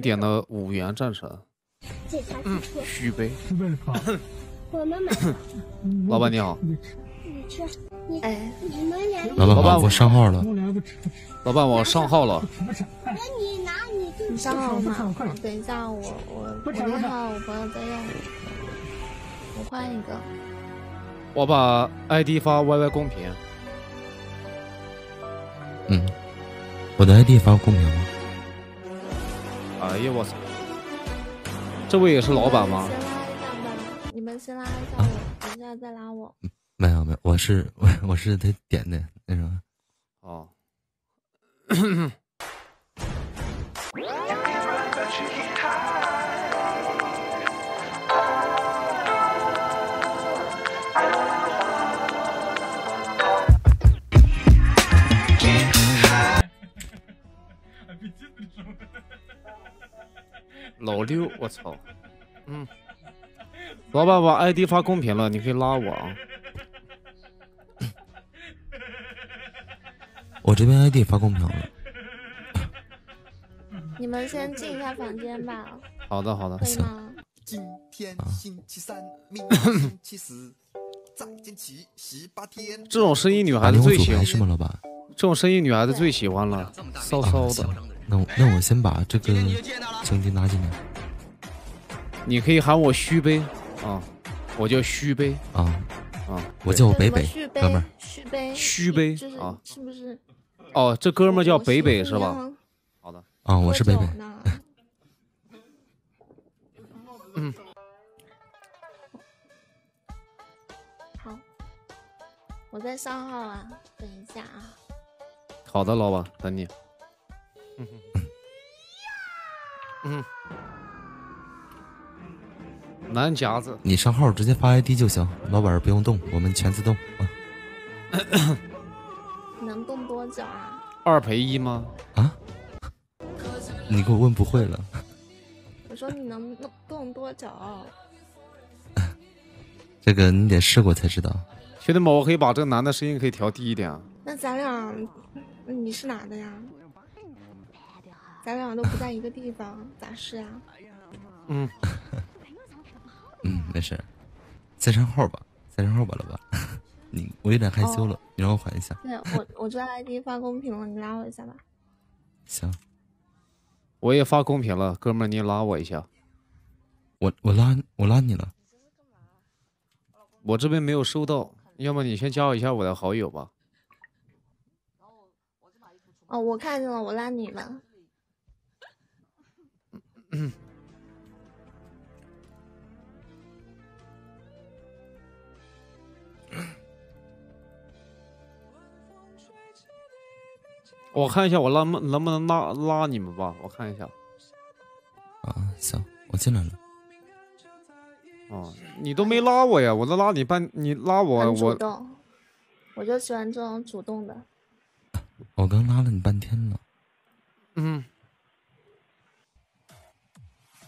点的五元战神，嗯，续杯。我们买。老板你好。你吃。哎，你们俩。老板，我上号了。老板，我上号了。那你拿你你上号吗？等一下，我我我那号我朋友在用，我换一个。我把 ID 发 YY 公屏。嗯，我的 ID 发公屏吗？哎呀，我操！这位也是老板吗？先拉一下吧，你们先拉一下我，等一下再拉我。没有没有，我是我我是他点的那什么。哦。老六，我操！嗯，老板把 ID 发公屏了，你可以拉我啊。我这边 ID 发公屏了。你们先进一下房间吧。好的，好的。可以吗？今天星期三，明天星期四，再坚持十八天。这种声音女孩子最喜欢是吗，老板？这种声音女孩子最喜欢了，骚骚的。那我那我先把这个兄弟拉进来。你可以喊我虚杯啊，我叫虚杯啊啊，我叫我北北哥们儿。虚杯虚杯啊，是不是？哦，这哥们儿叫北北是吧？好的啊，我是北北。嗯。好，我在上号啊，等一下啊。好的，老板，等你。嗯嗯。男夹子，你上号直接发 ID 就行，老板不用动，我们全自动啊。能动多久啊？二赔一吗？啊？你给我问不会了。我说你能动动多久？这个你得试过才知道。兄弟们，我可以把这个男的声音可以调低一点啊。那咱俩，你是哪的呀？咱俩都不在一个地方，咋试啊？嗯。嗯，没事，再上号吧，再上号吧，老板。你我有点害羞了，你让我缓一下。对，我我这 ID 发公屏了，你拉我一下吧。行，我也发公屏了，哥们儿，你拉我一下。我我拉我拉你了，我这边没有收到，要么你先加我一下我的好友吧。哦，我看见了，我拉你了。嗯。我看一下，我拉能能不能拉拉你们吧？我看一下。啊，行，我进来了。哦，你都没拉我呀！我都拉你半，你拉我，我。我就喜欢这种主动的。我刚拉了你半天了。嗯。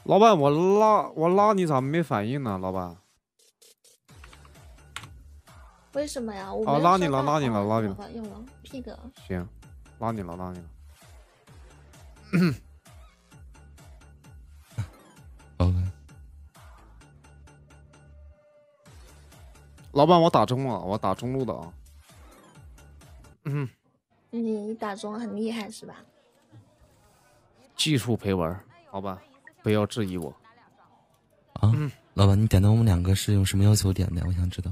老板，我拉我拉你咋没反应呢？老板。为什么呀？我啊，拉你了，拉你了，拉你了。用了 Pig。行。拉你了，拉你了。OK。老板，我打中了，我打中路的啊。嗯。你打中很厉害是吧？技术陪玩，老板不要质疑我。啊，老板，你点的我们两个是用什么要求点的？我想知道。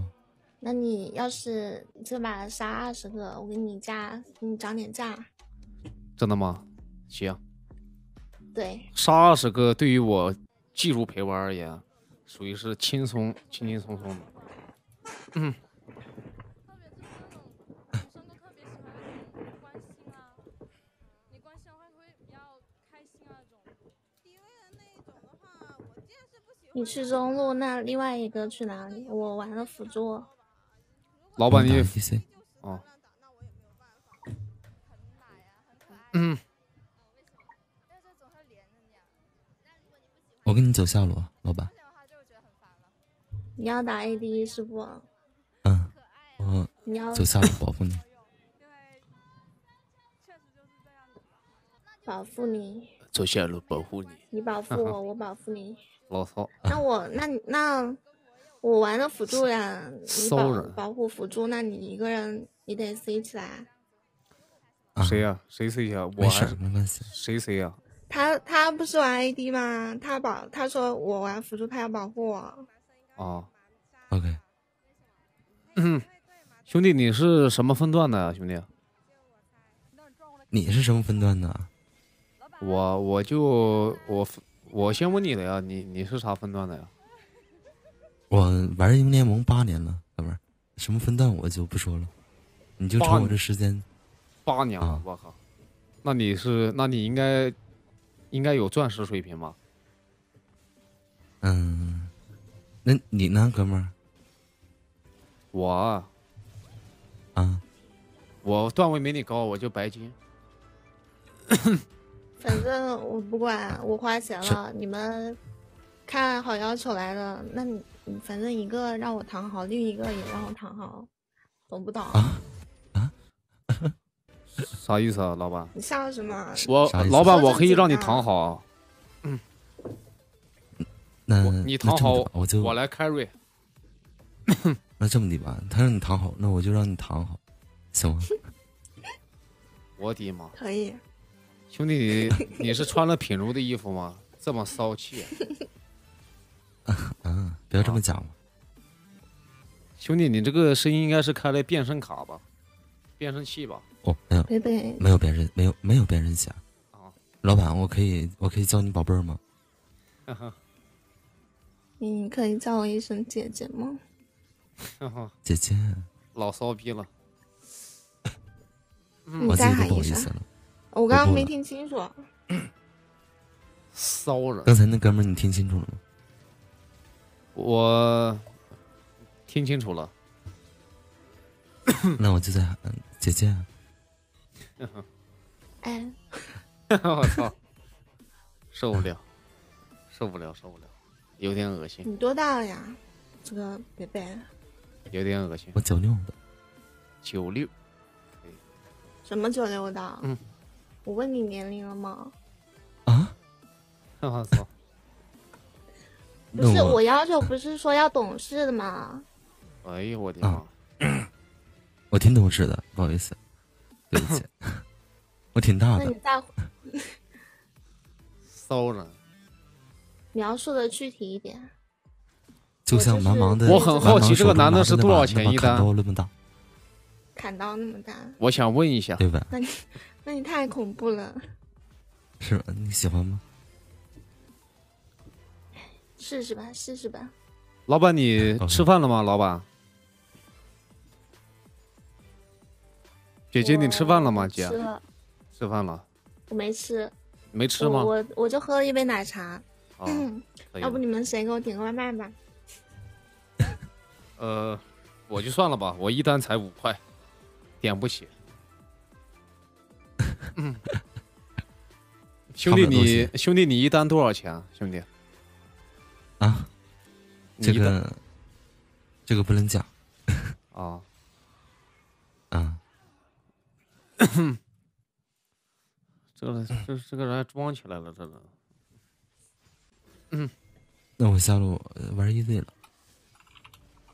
那你要是这把杀二十个，我给你加，给你涨点价。真的吗？行。对。杀二十个对于我技术陪玩而言，属于是轻松、轻轻松松的。嗯。你去中路，那另外一个去哪里？我玩了辅助。老板，你 PC 哦。嗯。我跟你走下路，老板。你要打 AD 是不？嗯。我。你要走下路保护你。保护你。走下路保护你。你保护我，我保护你。老骚。那我那那我玩的辅助呀，你保保护辅助，那你一个人你得 C 起来。谁呀？谁 C 呀？没事，没关系。谁 C 呀？他他不是玩 AD 吗？他保他说我玩辅助，他要保护我。哦，OK。兄弟，你是什么分段的呀？兄弟，你是什么分段的？我我就我我先问你的呀，你你是啥分段的呀？我玩英雄联盟八年了，哥们儿，什么分段我就不说了，你就瞅我这时间。八年了，我靠！那你是那你应该应该有钻石水平吧？嗯，那你呢，哥们儿？我啊，我段位没你高，我就白金。反正我不管，我花钱了，你们看好要求来的，那你反正一个让我躺好，另一个也让我躺好，懂不懂？啊啊！啥意思啊，老板？你笑什么？我老板，我可以让你躺好。嗯，那你躺好，我就我来 carry。那这么的吧，他让你躺好，那我就让你躺好，行吗？我的妈！可以。兄弟，你你是穿了品如的衣服吗？这么骚气！嗯，不要这么讲嘛。兄弟，你这个声音应该是开了变声卡吧？变声器吧？哦，没有，没有变声，没有没有变声器啊。老板，我可以我可以叫你宝贝儿吗？你可以叫我一声姐姐吗？姐姐。老骚逼了。我自己都不好意思了。我刚刚没听清楚。骚扰。刚才那哥们儿，你听清楚了吗？我听清楚了。那我就在喊姐姐。哎。我操！受不了，受不了，受不了，有点恶心。你多大了呀，这个贝贝？有点恶心。我九六的。九六。什么九六的？嗯。我问你年龄了吗？啊！我操！不是我要求，不是说要懂事的吗？哎呦我的妈！我挺懂事的，不好意思，对不起，我挺大的。那你在乎？骚了。描述的具体一点。就像茫茫的，我很好奇这个男的是多少钱一单？砍刀那么大。砍刀那么大。我想问一下，对吧？那你。那你太恐怖了，是吗？你喜欢吗？试试吧，试试吧。老板，你吃饭了吗？老板，姐姐，你吃饭了吗？姐，吃了，吃饭了。我没吃，没吃吗？我我就喝了一杯奶茶。嗯，要不你们谁给我点个外卖吧？呃，我就算了吧，我一单才五块，点不起。嗯，兄弟，你兄弟，你一单多少钱啊？兄弟，啊，这个这个不能讲啊 啊，这个这这个人还装起来了，这个，嗯，那我下路玩 EZ 了。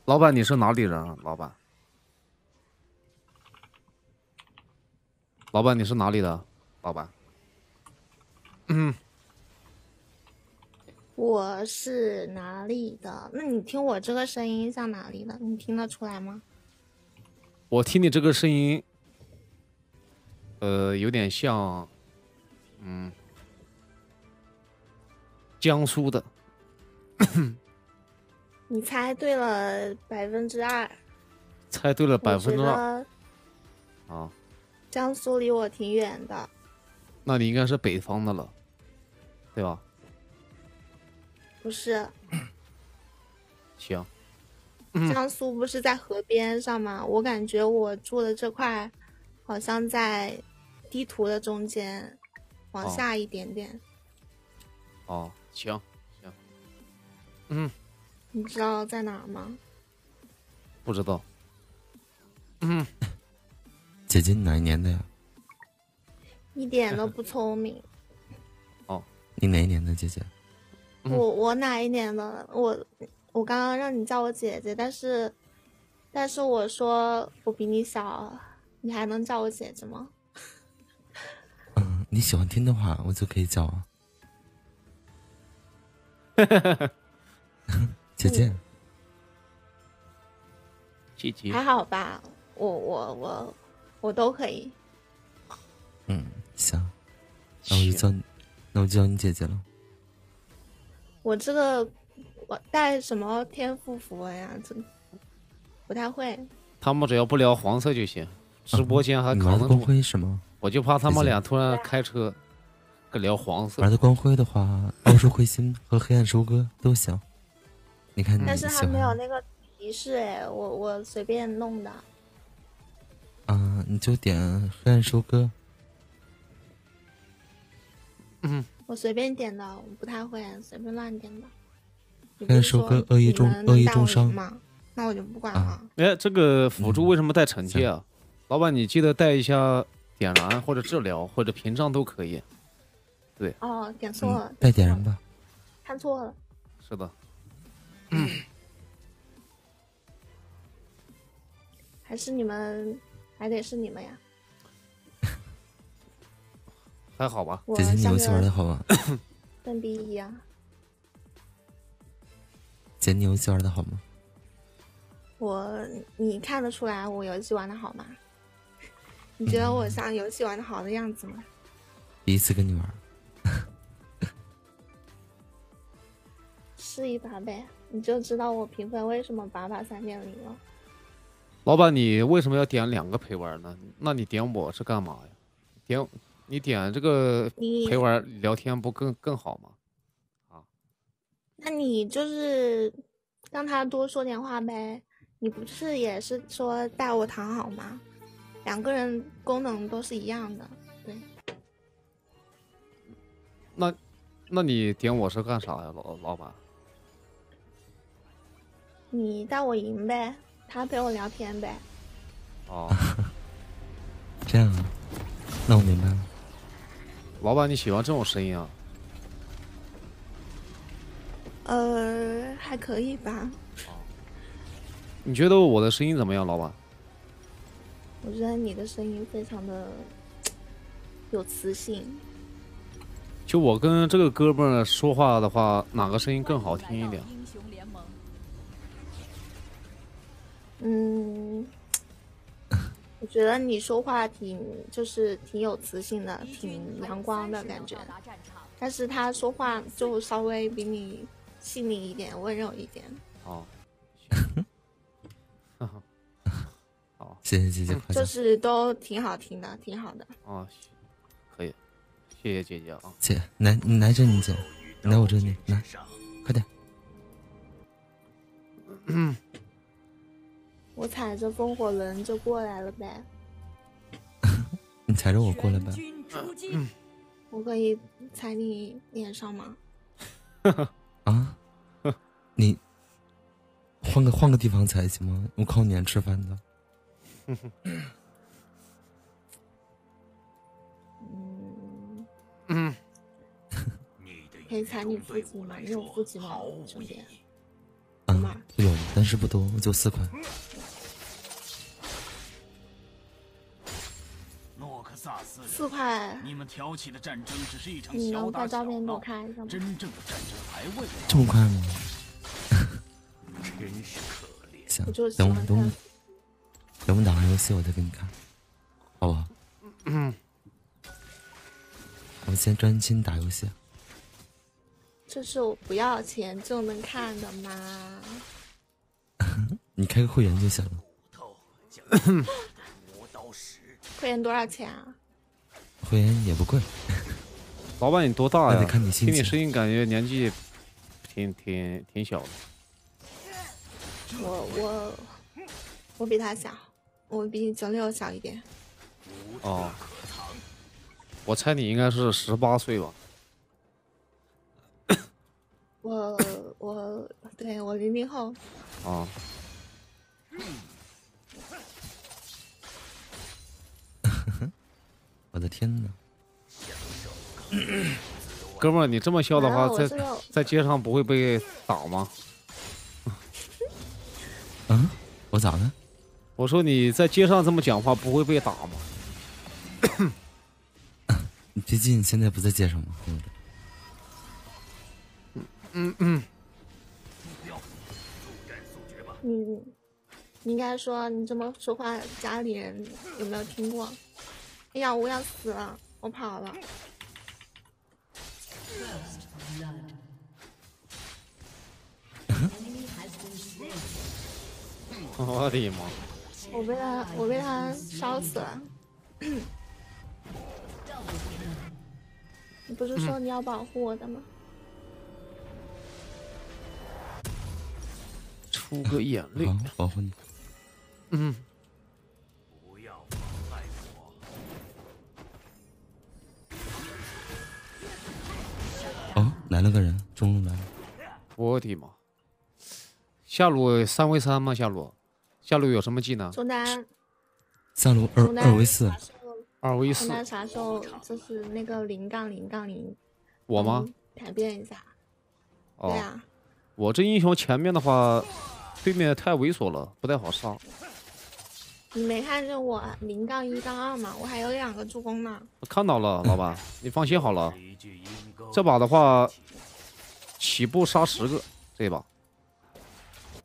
老板，你是哪里人？啊？老板。老板，你是哪里的？老板，嗯，我是哪里的？那你听我这个声音像哪里的？你听得出来吗？我听你这个声音，呃，有点像，嗯，江苏的。你猜对了百分之二。猜对了百分之二。啊。江苏离我挺远的，那你应该是北方的了，对吧？不是。行。江苏不是在河边上吗？我感觉我住的这块好像在地图的中间，往下一点点。哦，行行。嗯。你知道在哪儿吗？不知道。嗯。姐姐，你哪一年的呀？一点都不聪明。哦，你哪一年的姐姐？我我哪一年的？我我刚刚让你叫我姐姐，但是但是我说我比你小，你还能叫我姐姐吗？嗯，你喜欢听的话，我就可以叫啊。姐姐，姐姐还好吧？我我我我都可以。嗯，行，那我就叫你，那我就叫你姐姐了。我这个我带什么天赋符文呀？这不太会。他们只要不聊黄色就行，直播间还扛得光。辉是吗？我就怕他们俩突然开车，跟聊黄色玩。的光辉的话，奥数彗星和黑暗收割都行。你看你但是还没有那个提示哎，我我随便弄的。啊，你就点黑暗收割。嗯我随便点的，我不太会，随便乱点的。黑暗是说收割恶意你重恶意重伤？那我就不管啊了。哎，这个辅助为什么带惩戒嗯啊？老板，你记得带一下点燃或者治疗或者屏障都可以。对哦，点错了嗯，，带点燃吧。看错了。是的，嗯还是你们，还得是你们呀。还好吧？姐姐，你游戏玩的好吗？笨逼一样。姐，你游戏玩的好吗？我，你看得出来我游戏玩的好吗？你觉得嗯我像游戏玩的好的样子吗？第一次跟你玩，试一把呗，你就知道我评分为什么八八三点零了。老板，你为什么要点两个陪玩呢？那你点我是干嘛呀？点你点这个陪玩聊天不更更好吗？啊那你就是让他多说点话呗。你不是也是说带我躺好吗？两个人功能都是一样的，对。那那你点我是干啥呀，老老板？你带我赢呗，他陪我聊天呗。哦，这样啊？那我明白了。老板你喜欢这种声音啊？呃，还可以吧。你觉得我的声音怎么样，老板？我觉得你的声音非常的有磁性。就我跟这个哥们儿说话的话，哪个声音更好听一点？嗯，我觉得你说话挺就是挺有磁性的，挺阳光的感觉。但是他说话就稍微比你细腻一点，温柔一点。哦，好，谢谢姐姐夸就。是都挺好听的，挺好的。哦，可以，谢谢姐姐啊。姐，来，你来这里，姐，来我这里，来，快点。我踩着风火轮就过来了呗，你踩着我过来呗。我可以踩你脸上吗？啊？你换个换个地方踩行吗？我靠脸吃饭的。嗯，嗯，可以踩你腹肌吗？你有腹肌吗，兄弟？嗯，有，但是不多，就四块。萨斯人，四块，你们挑起的战争只是一场你能小打小把照片给我闹，看一下吗？真正的战争还未来。这么快吗？真是可怜。等我欢等我看等我打完游戏我再给你看，好不好？嗯，我先专心打游戏。这是我不要钱就能看的吗？你开个会员就行了。会员多少钱啊？会员也不贵。老板你多大呀？那得看你心听你声音感觉年纪挺挺挺小的。我我我比他小，我比九六小一点。哦，我猜你应该是十八岁吧？我我对我零零后，啊，我的天呐，哥们儿，你这么笑的话，在在街上不会被打吗？嗯，我咋的？我说你在街上这么讲话，不会被打吗？毕竟现在不在街上嘛，嗯？嗯嗯。你你应该说你这么说话，家里人有没有听过？哎呀，我要死了，我跑了。我的妈！我被他，我被他烧死了。你不是说你要保护我的吗？出个眼泪，保护你。嗯。来了个人，中路来了。我的妈！下路三 v 三吗？下路，下路有什么技能？中单。下路二二 v 四。二 v 四。中单啥时候？就是那个零杠零杠零。我吗？改变一下。哦。对呀。我这英雄前面的话。对面太猥琐了，不太好杀。你没看见我零杠一杠二吗？我还有两个助攻呢。我看到了，老板，你放心好了。这把的话，起步杀十个，这把。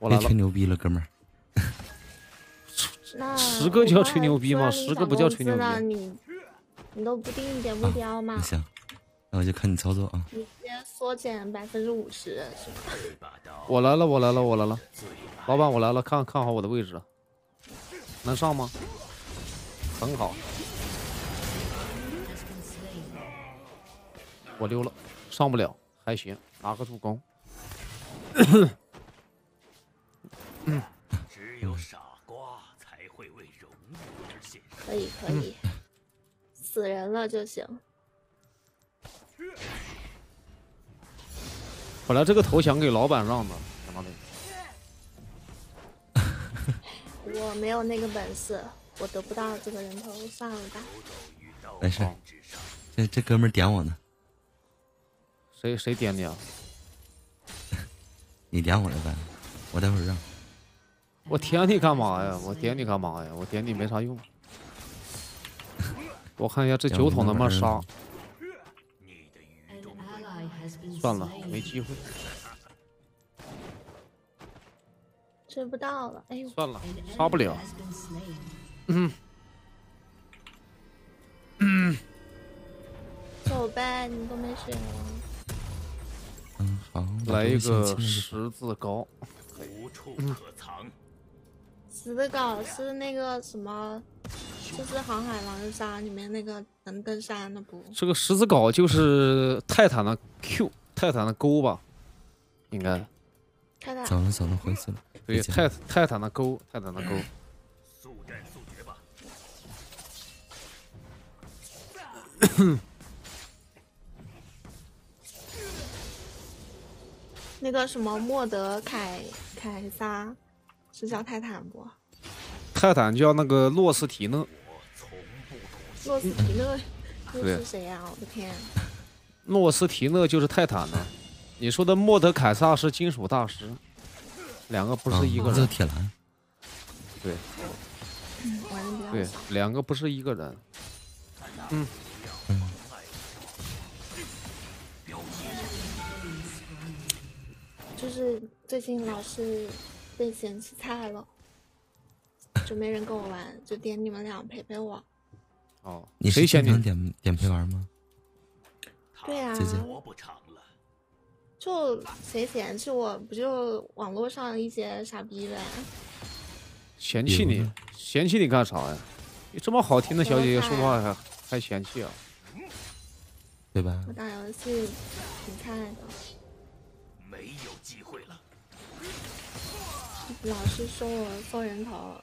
我来了。吹牛逼了，哥们儿。十个叫吹牛逼吗？十个不叫吹牛逼。你你都不定一点目标吗？行，那我就看你操作啊。你直接缩减百分之五十是吗？我来了，我来了，我来了。老板，我来了，看看好我的位置，能上吗？很好，我溜了，上不了，还行，拿个助攻。只有傻瓜才会为荣誉而献身。可以可以，死人了就行。本来这个头想给老板让的，想到没？我没有那个本事，我得不到这个人头，算了吧。没事，这这哥们点我呢。谁谁点你啊？你点我了呗，我待会儿让。我点你干嘛呀？我点你干嘛呀？我点你没啥用。我看一下这酒桶能不能杀。算了，没机会。追不到了，哎呦，算了，杀不了。嗯，嗯，走呗，你都没血了。嗯，好，来一个十字镐。无处可藏。十字镐是那个什么？就是《航海狼人》杀里面那个能登山的不？这个十字镐就是泰坦的 Q，泰坦的钩吧？应该。泰坦。走了走了，回去了。对，泰泰坦的钩，泰坦的钩。速战速决吧。那个什么莫德凯凯撒是叫泰坦不？泰坦叫那个洛斯提诺。洛斯提诺又是谁呀？我的天！洛斯提诺就是泰坦的。你说的莫德凯撒是金属大师。两个不是一个人，铁蓝，对，对，两个不是一个人，嗯，就是最近老是被嫌弃菜了，就没人跟我玩，就点你们俩陪陪我。哦，你谁嫌你点点陪玩吗？对呀。就谁嫌弃我不就网络上一些傻逼呗？嫌弃你，嫌弃你干啥呀？你这么好听的小姐姐说话还还嫌弃啊？对吧？我打游戏挺菜的。没有机会了。老是说我送人头。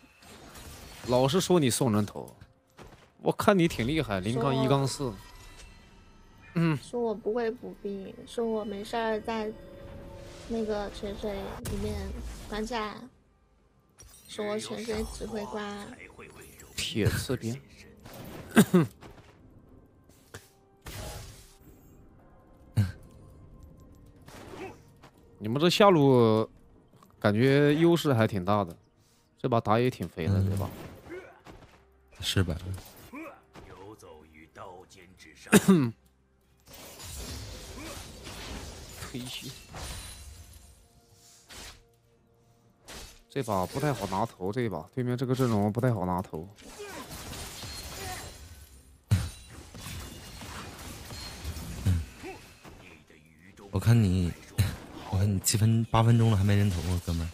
老是说你送人头，我看你挺厉害，零杠一杠四。说我不会补兵，说我没事儿在那个泉水里面观战，说我泉水指挥官，铁刺鞭。你们这下路感觉优势还挺大的，这把打野挺肥的，对吧？是吧？游走于刀尖之上。推血，这把不太好拿头，这把对面这个阵容不太好拿头。我看你，我看你七分八分钟了还没人头啊，哥们儿，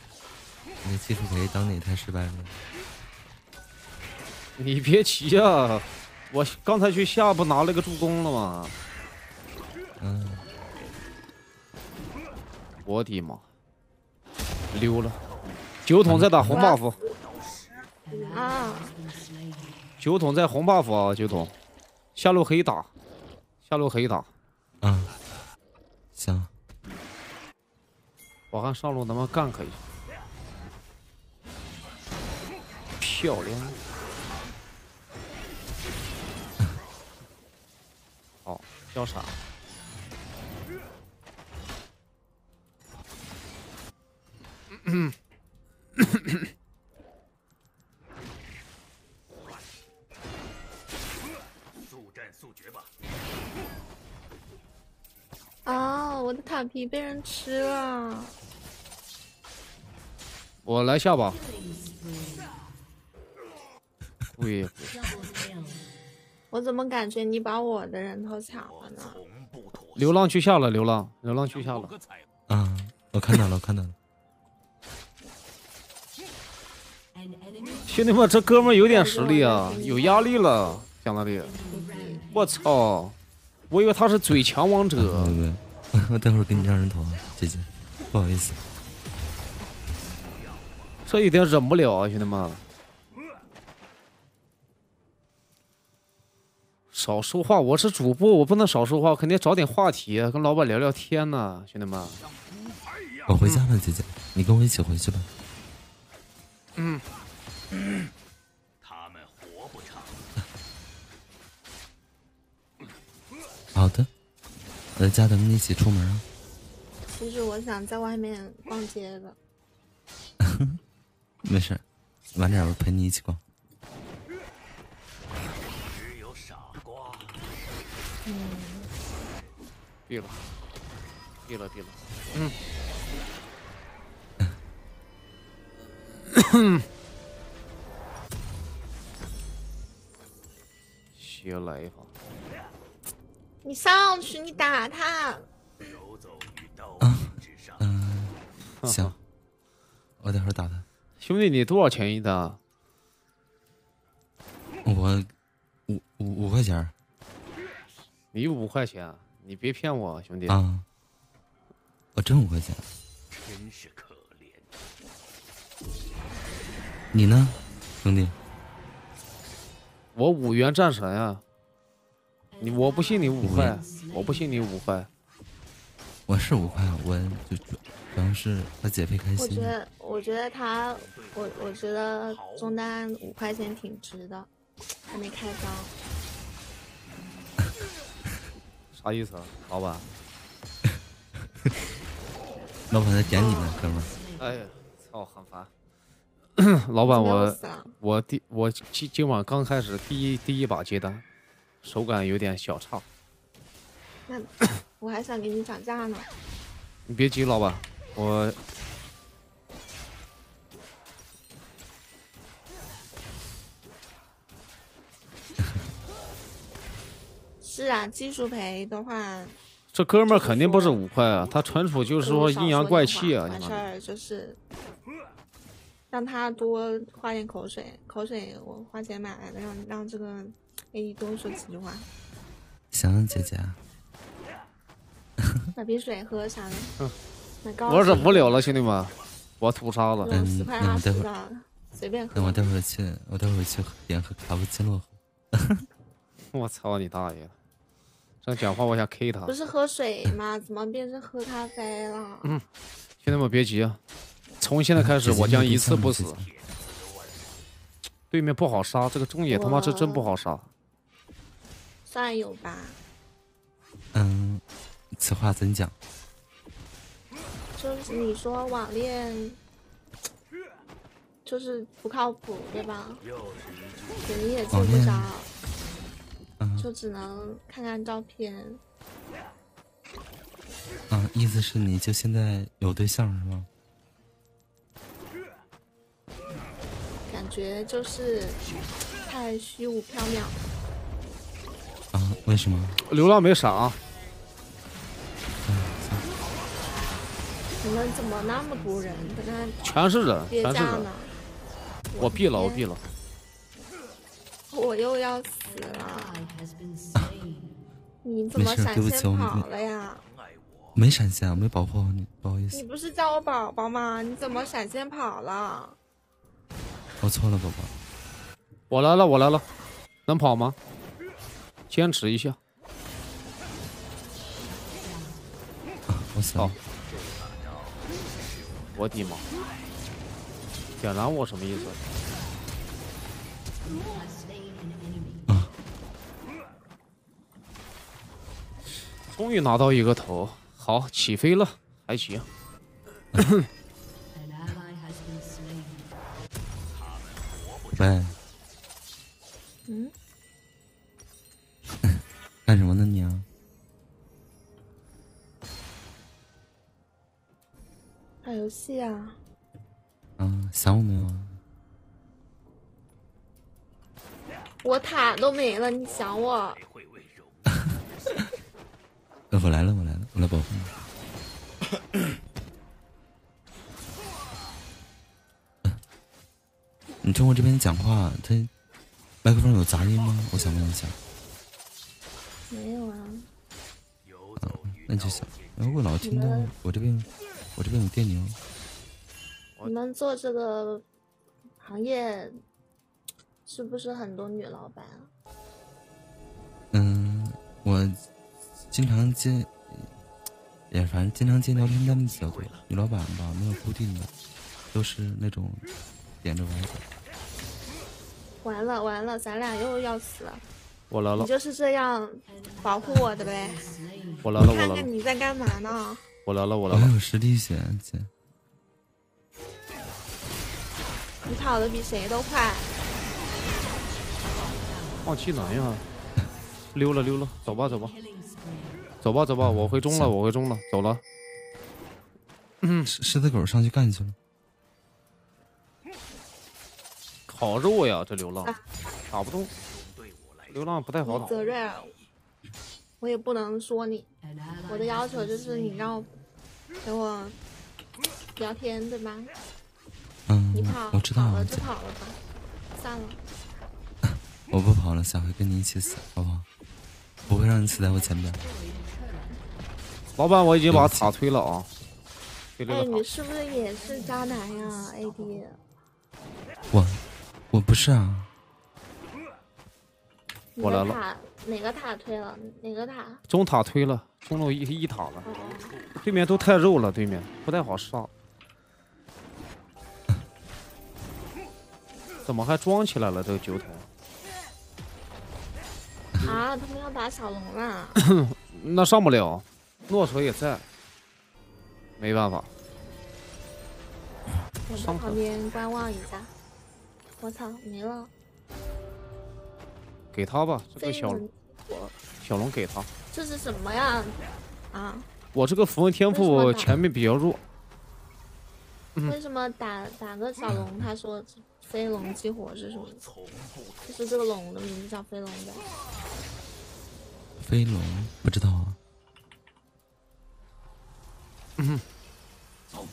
你的技术培当的也太失败了。你别急啊，我刚才去下不拿了个助攻了吗？嗯。我的妈，溜了！酒桶在打红 buff。啊！酒桶在红 buff 啊，酒桶，下路可以打，下路可以打。嗯。行。我看上路能不能干可以。漂亮。好，交闪。嗯。速战速决吧！啊，我的塔皮被人吃了。我来下吧。喂。我怎么感觉你把我的人头抢了呢？流浪去下了，流浪，流浪去下了。啊，我看到了，我看到了。兄弟们，这哥们有点实力啊，有压力了，讲道理。我操，我以为他是最强王者。我 待会儿给你让人头啊，姐姐，不好意思。这有点忍不了啊，兄弟们。少说话，我是主播，我不能少说话，肯定找点话题跟老板聊聊天呢，兄弟们。我回家了，姐姐，你跟我一起回去吧。嗯。他们活不长。好的，我在家等你一起出门啊。其实我想在外面逛街的。没事，晚点我陪你一起逛。只有傻瓜。嗯。闭了，闭了，闭了。嗯。接来一发。你上去，你打他。嗯，行，我待会儿打他。兄弟，你多少钱一单？我五五五块钱。你五块钱？你别骗我，兄弟。啊。我真五块钱。真是可怜。你呢，兄弟？我五元战神啊！你我不信你五块，我不信你五块。我是五块，我就主要是和姐妹开心。我觉得，我觉得他，我我觉得中单五块钱挺值的，还没开张。啥意思啊，老板？老板在点你呢，哥们儿。哎呀，操，很烦。老板，我我第我今今晚刚开始第一第一把接单，手感有点小差。那我还想给你涨价呢。你别急，老板，我 是啊，技术赔的话，这哥们儿肯定不是五块啊，他纯属就是说阴阳怪气啊，完事儿就是。让他多花点口水，口水我花钱买来的，让让这个 A 多说几句话。行，姐姐。买瓶水喝啥的。我忍不了了，兄弟们，我吐沙子。嗯，那我待会儿随便喝。那我待会儿去，我待会儿去点喝卡布奇诺。我操你大爷！这讲话我想 K 他。不是喝水吗？怎么变成喝咖啡了？嗯，兄弟们别急啊。从现在开始，我将一次不死。对面不好杀，这个中野他妈是真不好杀。算有吧。嗯，此话怎讲？就是你说网恋就是不靠谱，对吧？人也见不着，就只能看看照片。啊，意思是你就现在有对象是吗？感觉就是太虚无缥缈。啊？为什么？流浪没闪啊！你们怎么那么多人？在那全是人，全是人。我毙了，我毙了。我又要死了。你怎么闪现跑了呀？没闪现，我没保护好你，不好意思。你不是叫我宝宝吗？你怎么闪现跑了？我错了，宝宝。我来了，我来了，能跑吗？坚持一下。我操。我的妈！点燃我什么意思？终于拿到一个头，好起飞了，还行。喂。打游戏啊。嗯，想我没有？我塔都没了，你想我？我来了，我来了，我来保护你。你听我这边讲话，他麦克风有杂音吗？我想问一下。没有啊。嗯，那就行。如果老听到我这边，我这边有电流。你们做这个行业是不是很多女老板啊？嗯，我经常见，也反正经常见聊天单的比较多。女老板吧，没有固定的，都是那种点着玩的。完了完了，咱俩又要死了。我来了。你就是这样保护我的呗？我来了，我来了。看看你在干嘛呢？我来了，我来了。我有实力血，姐。你跑的比谁都快，放技能呀！溜了溜了，走吧走吧，走吧走吧，我回中了，我回中了，走了。嗯，狮子狗上去干去了。好肉呀，这流浪打不动，流浪不太好打。责任，我也不能说你。我的要求就是你让给我聊天，对吗？嗯，你跑，我知道了就跑了吧，散了。我不跑了，下回跟你一起死，好不好？不会让你死在我前面。老板，我已经把塔推了啊！哎，你是不是也是渣男呀，AD？我，我不是啊。我来了。哪个塔推了？哪个塔？中塔推了，中路一一塔了。对面都太肉了，对面不太好上。怎么还装起来了？这个酒桶啊！他们要打小龙了，那上不了。诺手也在，没办法。我在旁边观望一下。我操，没了。给他吧，这个小龙小龙给他。这是什么呀？啊！我这个符文天赋前面比较弱。为什么打打个小龙？他说。飞龙激活是什么？就是这个龙的名字叫飞龙的。飞龙不知道啊。嗯。走。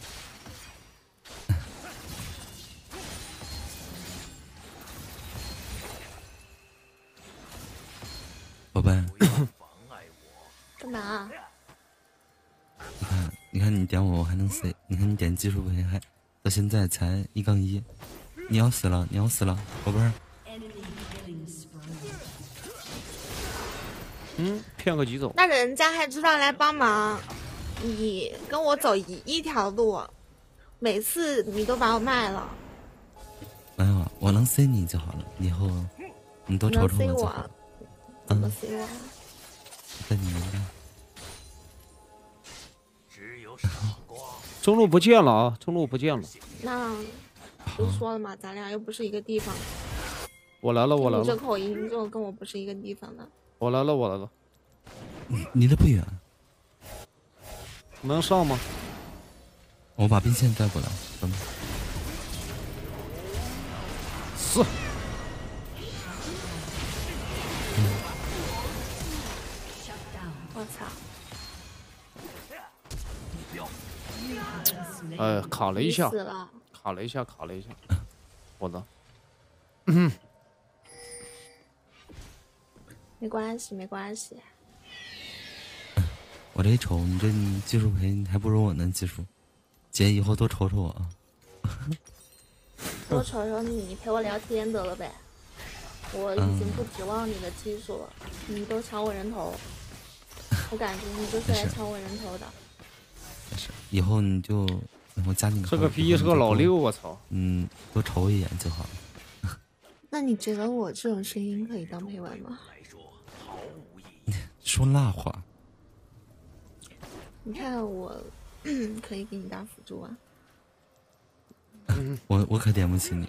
宝贝。干嘛？你看，你看你点我，我还能 C。你看你点技术不行，还，到现在才一杠一。你要死了！你要死了，宝贝儿。嗯，骗个急走。那人家还知道来帮忙，你跟我走一一条路，每次你都把我卖了。没有，我能 C 你就好了，以后你多瞅瞅我就好。怎么 C 我？在你那。中路不见了啊！中路不见了。那不是说了吗？咱俩又不是一个地方。我来了，我来了。你这口音就跟我不是一个地方的。我来了，我来了。离得不远。能上吗？我把兵线带过来，等等。死！我操！哎，卡了一下，卡了一下，卡了一下。我的。嗯。没关系，没关系。我这一瞅，你这技术陪还不如我呢，技术。姐，以后多瞅瞅我啊。多瞅瞅你，陪我聊天得了呗。我已经不指望你的技术了，你都抢我人头，我感觉你就是来抢我人头的。没事，以后你就我加你个。这个逼是个老六，我操！嗯，多瞅一眼就好了。那你觉得我这种声音可以当配玩吗？说那话。你看我可以给你打辅助啊。我我可点不起你。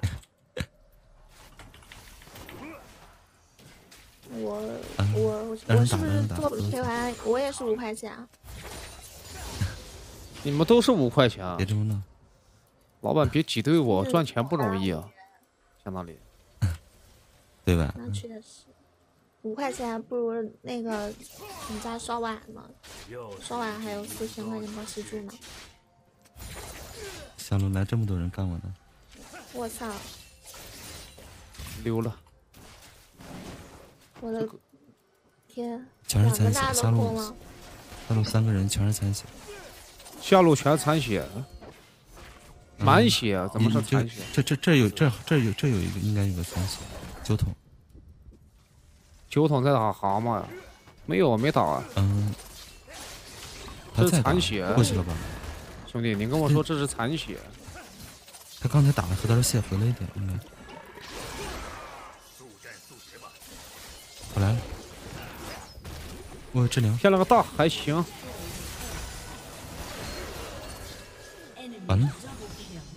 我我我是不是做陪玩？我也是五块钱。你们都是五块钱？别这么闹，老板别挤兑我，赚钱不容易啊，相当于，对吧？那确实，五块钱不如那个你家刷碗呢，刷碗还有四千块钱包吃住呢。下路来这么多人干我呢？我操！溜了！我的天！全是残血，下路下路三个人全是残血，下路全残血，满血怎么是残血？这这这有这这有这有一个应该有个残血，酒桶，酒桶在打蛤蟆呀？没有，没打啊。嗯，这是残血过去了吧？兄弟，你跟我说这是残血。他刚才打了和他的血回了一点，应该。我来了，我治疗。骗了个大，还行。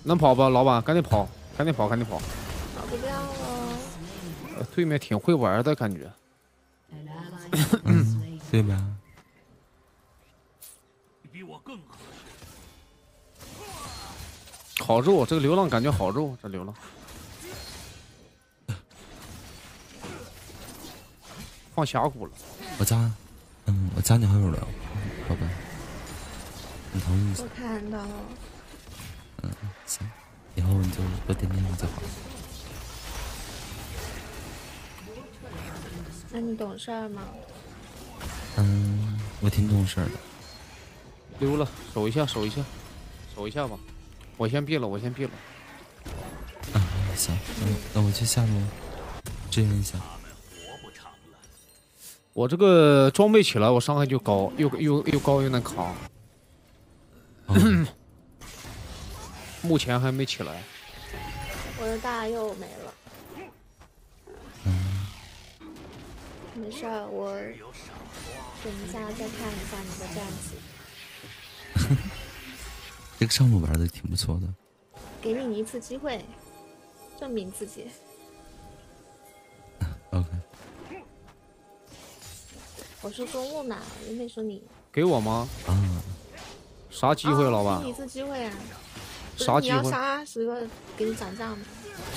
能跑不，老板？赶紧跑，赶紧跑，赶紧跑。跑不掉了。对面挺会玩的感觉。嗯，对吧？好肉，这个流浪感觉好肉，这流浪。放峡谷了。我加，嗯，我加你好友了，宝贝。你同意？我看到了。嗯，行，以后你就多点点我就好。那你懂事儿吗？嗯，我挺懂事儿的。溜了，守一下，守一下，守一下吧。我先闭了，我先闭了。啊，行，那，那我去下面支援一下。我这个装备起来，我伤害就高，又又又高又能扛。目前还没起来。我的大又没了。嗯。没事儿，我等一下再看一下你的战绩。这个上路玩的挺不错的，给你一次机会，证明自己。OK。我说中路呢，又没说你。给我吗？啊。啥机会，老板？给你一次机会啊！啥机会？你要杀二十个，给你涨价吗？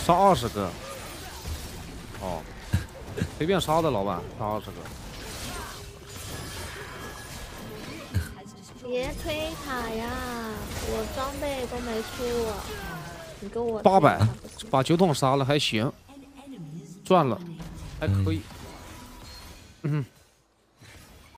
杀二十个。哦。随便杀的，老板，杀二十个。别推塔呀！我装备都没出，你跟我八百，把酒桶杀了还行，赚了，还可以。嗯。